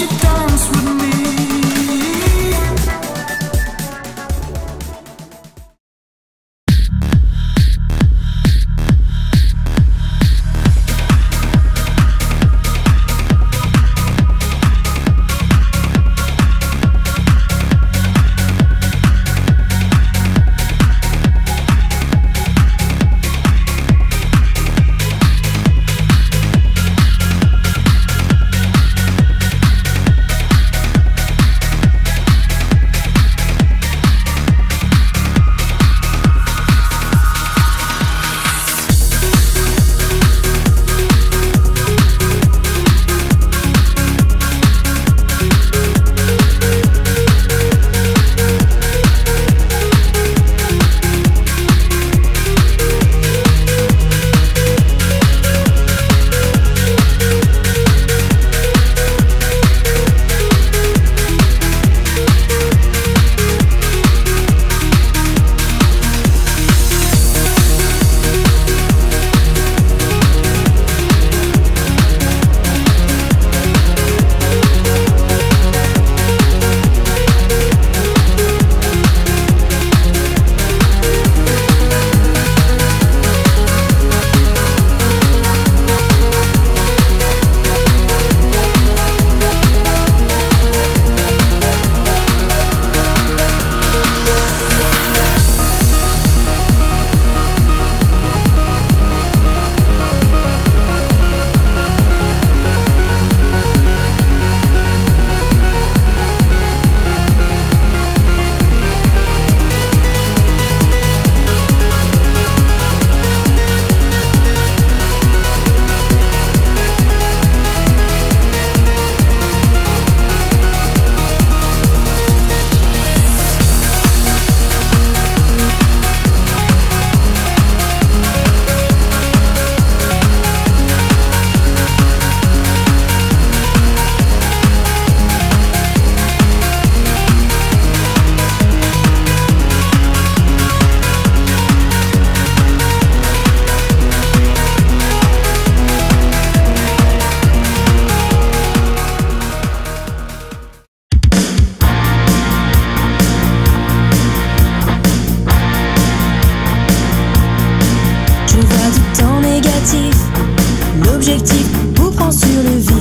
you don't. du temps négatif. L'objectif vous prend sur le vide.